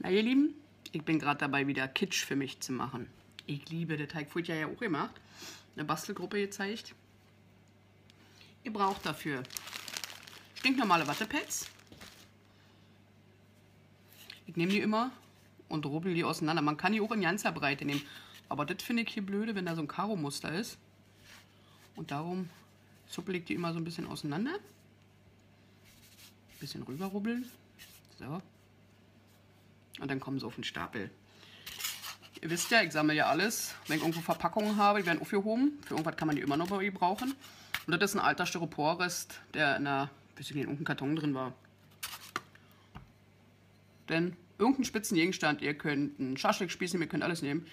Na ihr Lieben, ich bin gerade dabei, wieder Kitsch für mich zu machen. Ich liebe den Teig. Vorher ja auch gemacht. Eine Bastelgruppe gezeigt. Ihr braucht dafür stinknormale Wattepads. Ich nehme die immer und rubbel die auseinander. Man kann die auch in ganzer Breite nehmen. Aber das finde ich hier blöde, wenn da so ein Karo-Muster ist. Und darum zuppel ich die immer so ein bisschen auseinander. Ein bisschen rüber rubbeln. So. Und dann kommen sie auf den Stapel. Ihr wisst ja, ich sammle ja alles. Wenn ich irgendwo Verpackungen habe, die werden aufgehoben. Für irgendwas kann man die immer noch brauchen. Und das ist ein alter Styroporrest, der in einer, bisschen in irgendeinem Karton drin war. Denn irgendein spitzen Gegenstand, ihr könnt einen Schaschlik nehmen, ihr könnt alles nehmen.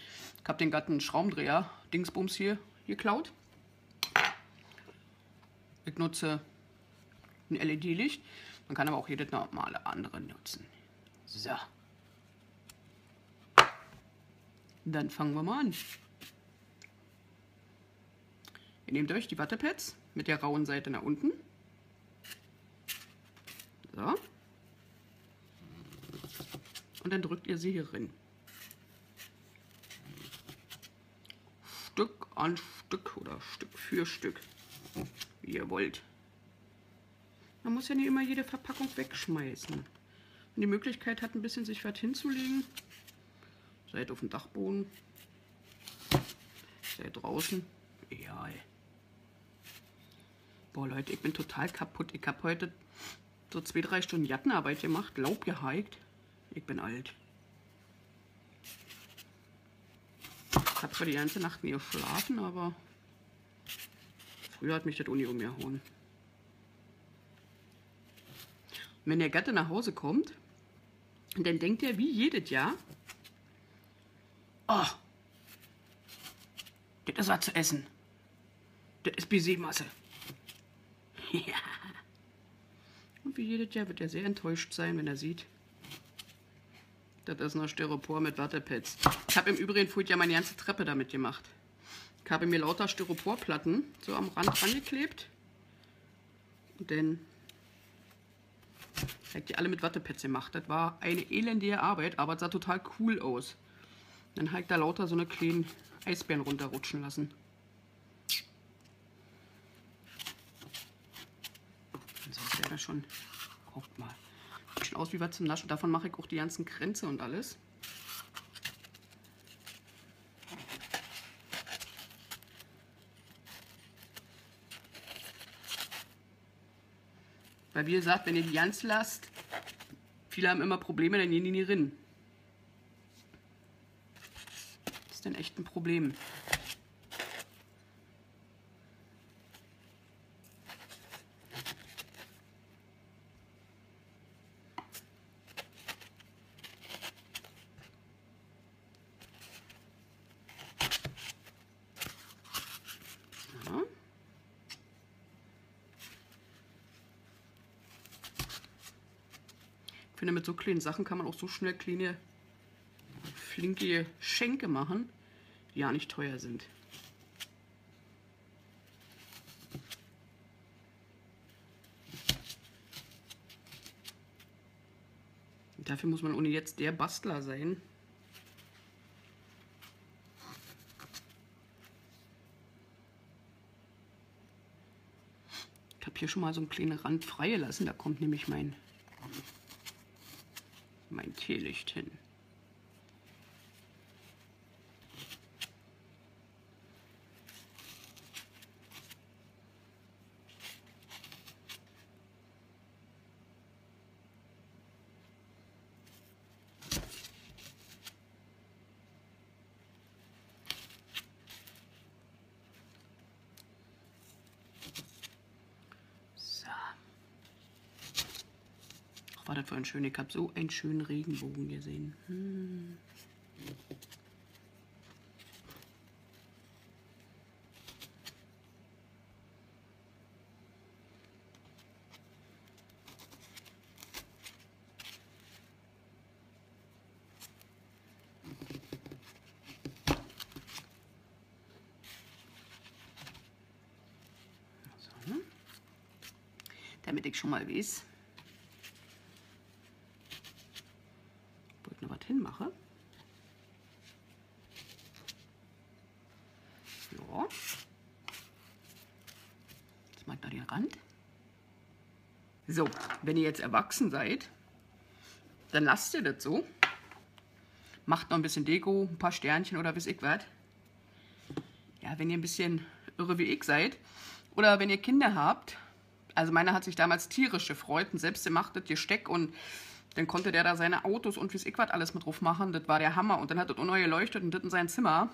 Ich habe den Gatten Schraubendreher, Dingsbums hier geklaut. Ich nutze ein LED-Licht. Man kann aber auch jedes normale andere nutzen. So. Dann fangen wir mal an. Ihr nehmt euch die Wattepads mit der rauen Seite nach unten. So. Und dann drückt ihr sie hier rein. Stück an Stück oder Stück für Stück, wie ihr wollt. Man muss ja nicht immer jede Verpackung wegschmeißen. Wenn die Möglichkeit hat, ein bisschen sich was hinzulegen, seid auf dem Dachboden, seid draußen, egal. Boah Leute, ich bin total kaputt. Ich habe heute so zwei, drei Stunden Jattenarbeit gemacht, Laub gehiked. Ich bin alt. Ich habe zwar die ganze Nacht nie geschlafen, aber früher hat mich das Uni umgehauen. Wenn der Gatte nach Hause kommt, dann denkt er wie jedes Jahr, oh, das ist was zu essen. Das ist Baisermasse. ja. Und wie jedes Jahr wird er sehr enttäuscht sein, wenn er sieht, das ist noch Styropor mit Wattepads. Ich habe im Übrigen vorhin ja meine ganze Treppe damit gemacht. Ich habe mir lauter Styroporplatten so am Rand angeklebt. Und dann habe ich die alle mit Wattepads gemacht. Das war eine elendige Arbeit, aber es sah total cool aus. Dann ich da lauter so eine kleinen Eisbären runterrutschen lassen. Sonst wäre das schon... Guckt mal. Schon aus wie was zum Naschen. Davon mache ich auch die ganzen Kränze und alles. Weil wie gesagt, wenn ihr die ganz lasst, viele haben immer Probleme, dann gehen die nie rein. Das ist dann echt ein Problem. Ich finde, mit so kleinen Sachen kann man auch so schnell kleine, flinke Schenke machen, die ja nicht teuer sind. Und dafür muss man ohne jetzt der Bastler sein. Ich habe hier schon mal so einen kleinen Rand frei lassen. Da kommt nämlich mein mein Teelicht hin. War das für ein schöner, ich habe so einen schönen Regenbogen gesehen. Hm. damit ich schon mal weiß, hinmache. Ja. Jetzt mal da den Rand. So, wenn ihr jetzt erwachsen seid, dann lasst ihr das so. Macht noch ein bisschen Deko, ein paar Sternchen oder bis ich was. Ja, wenn ihr ein bisschen irre wie ich seid oder wenn ihr Kinder habt, also meiner hat sich damals tierisch gefreut und selbst gemacht das Gesteck und dann konnte der da seine Autos und wie ich was alles mit drauf machen. Das war der Hammer. Und dann hat das auch neu geleuchtet und das in sein Zimmer.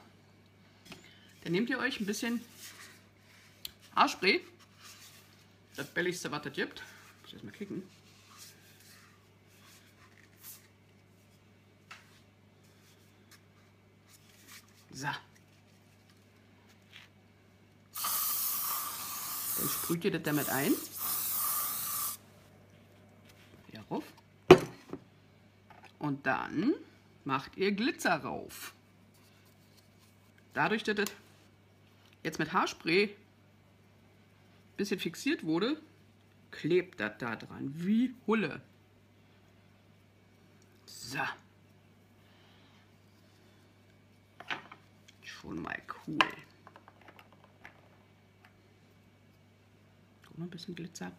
Dann nehmt ihr euch ein bisschen Haarspray. Das billigste, was es gibt. Muss ich erstmal kicken. So. Dann sprüht ihr das damit ein. Wieder rauf. Und dann macht ihr Glitzer rauf. Dadurch, dass das jetzt mit Haarspray ein bisschen fixiert wurde, klebt das da dran, wie Hulle. So. Schon mal cool. Guck mal, ein bisschen Glitzer.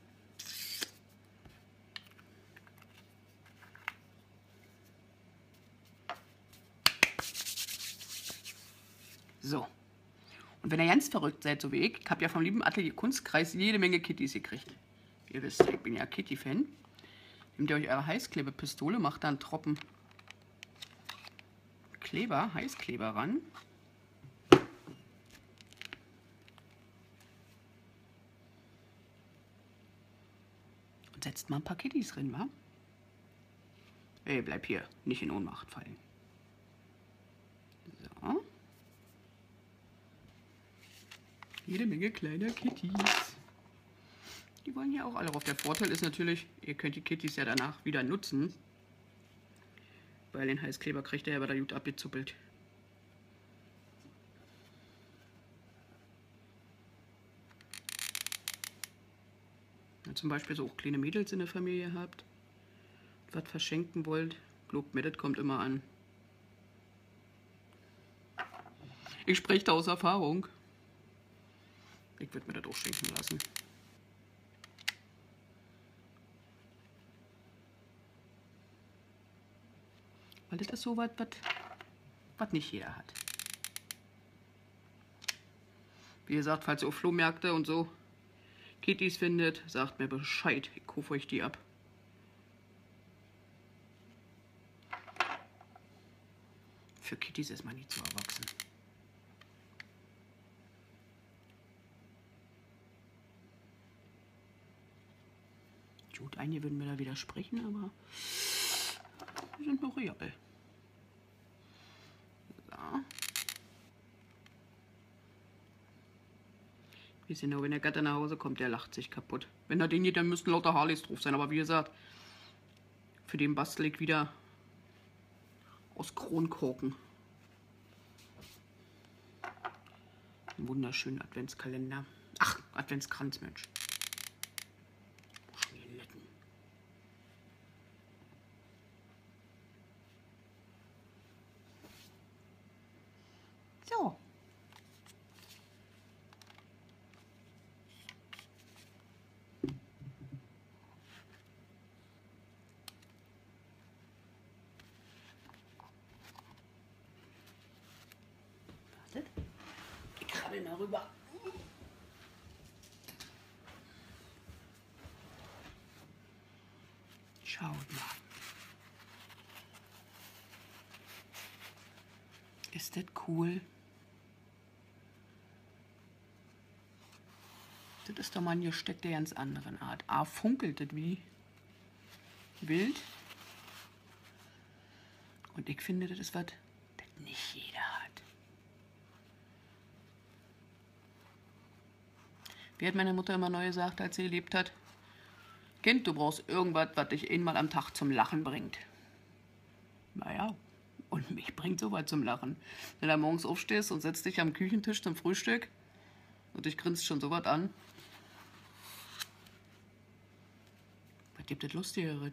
So. Und wenn ihr ganz verrückt seid, so wie ich, ich habe ja vom lieben Atelier Kunstkreis jede Menge Kittys gekriegt. Ihr wisst, ich bin ja Kitty-Fan. Nehmt ihr euch eure Heißklebepistole, macht da einen Tropfen Kleber, Heißkleber ran. Und setzt mal ein paar Kittys drin, wa? Ey, bleib hier, nicht in Ohnmacht fallen. So. Jede Menge kleiner Kittys. Die wollen hier auch alle rauf. Der Vorteil ist natürlich, ihr könnt die Kittys ja danach wieder nutzen. Weil den Heißkleber kriegt er ja wieder gut abgezuppelt. Wenn zum Beispiel so auch kleine Mädels in der Familie habt, was verschenken wollt, glaubt mir, das kommt immer an. Ich spreche da aus Erfahrung. Ich würde mir das auch schenken lassen. Weil das ist so was, was nicht jeder hat. Wie gesagt, falls ihr auf Flohmärkte und so Kittys findet, sagt mir Bescheid. Ich kaufe euch die ab. Für Kittys ist man nie zu erwachsen. Gut, einige würden mir da widersprechen, aber die sind noch real. So. Wie genau, wenn der Gatte nach Hause kommt, der lacht sich kaputt. Wenn er den geht, dann müssten lauter Harleys drauf sein. Aber wie gesagt, für den bastel ich wieder aus Kronkorken. Ein wunderschönen Adventskalender. Ach, Adventskranz, Mensch. So. Wartet. Krabbel mal rüber. Schaut mal. Ist das cool? Das ist doch mal ein Gesteck der ganz anderen Art. A, funkelt das wie wild. Und ich finde, das ist was, das nicht jeder hat. Wie hat meine Mutter immer neu gesagt, als sie gelebt hat? Kind, du brauchst irgendwas, was dich einmal am Tag zum Lachen bringt. Naja, und mich bringt sowas zum Lachen. Wenn du morgens aufstehst und setzt dich am Küchentisch zum Frühstück und dich grinst schon sowas an. Was gibt es Lustigeres?